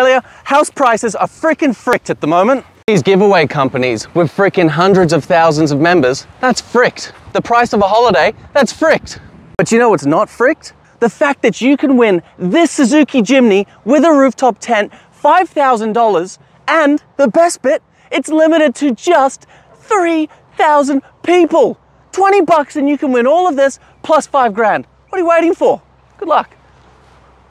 Australia, house prices are freaking fricked at the moment. These giveaway companies with freaking hundreds of thousands of members, that's fricked. The price of a holiday, that's fricked. But you know what's not fricked? The fact that you can win this Suzuki Jimny with a rooftop tent, $5,000, and the best bit, it's limited to just 3,000 people. 20 bucks and you can win all of this plus five grand. What are you waiting for? Good luck.